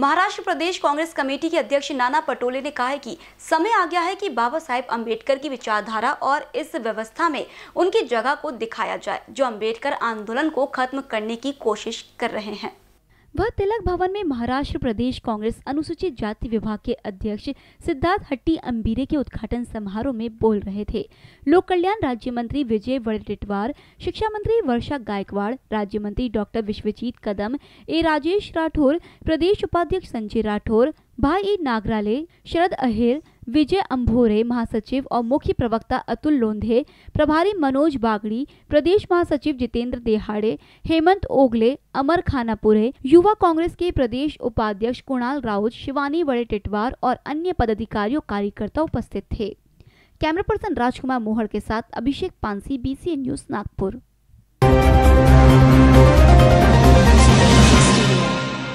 महाराष्ट्र प्रदेश Congress committee के अध्यक्ष नाना पटोले ने कहा है कि समय आ गया है कि बाबा साहेब अंबेडकर की विचारधारा और इस व्यवस्था में उनकी जगह को दिखाया जाए, जो अंबेडकर आंदोलन को खत्म करने की कोशिश कर रहे हैं। वह तिलक भवन में महाराष्ट्र प्रदेश कांग्रेस अनुसूचित जाति विभाग के अध्यक्ष सिद्धार्थ हट्टी अंबीरे के उद्घाटन समारोह में बोल रहे थे। लोक कल्याण राज्य मंत्री विजय वड़टिटवार, शिक्षा मंत्री वर्षा गायकवाड़, राज्य मंत्री डॉक्टर विश्वजीत कदम, ए राजेश राठौर, प्रदेश उपाध्यक्ष संजय राठौर, भाई ए नागराले, शरद अहिर विजय अंभोरे, महासचिव और मुख्य प्रवक्ता अतुल लोंधे, प्रभारी मनोज बागड़ी, प्रदेश महासचिव जितेंद्र देहाड़े, हेमंत ओगले, अमर खानापुरे, युवा कांग्रेस के प्रदेश उपाध्यक्ष कुणाल राउत, शिवानी बड़े टिटवार और अन्य पदाधिकारियों, कार्यकर्ता उपस्थित थे। कैमरा पर्सन राजकुमार मोहर के साथ अभिषेक पांसी बीसी न्यूज़ नागपुर।